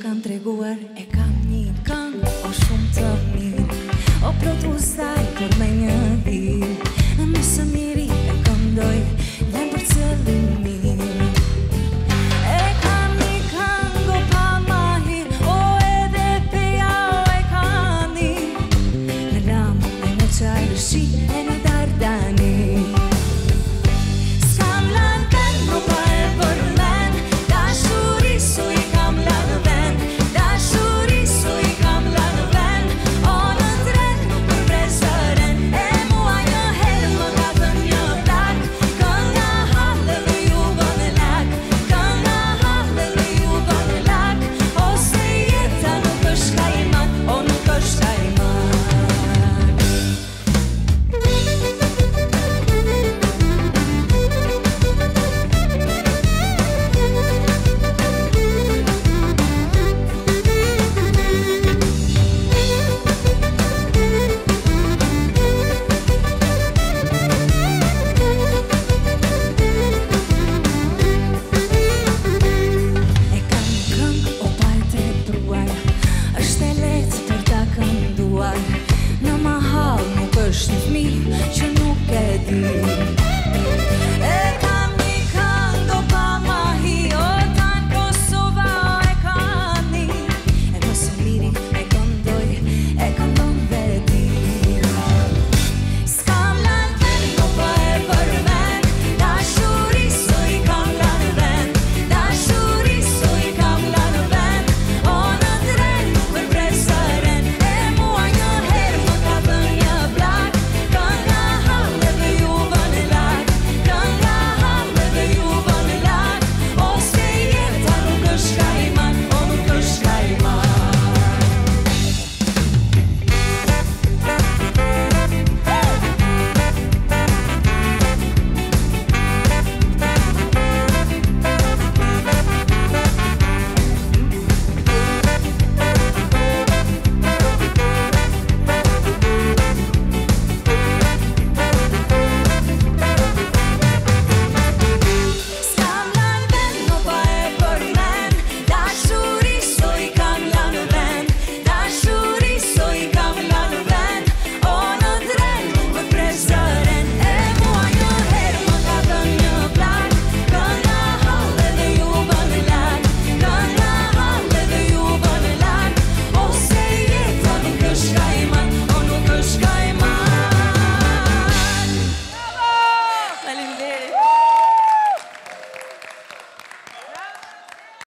kam treguar E kam një kam O shumë të mirë O protu saj Por një Në ma halë nuk është një fmi që që nuk e di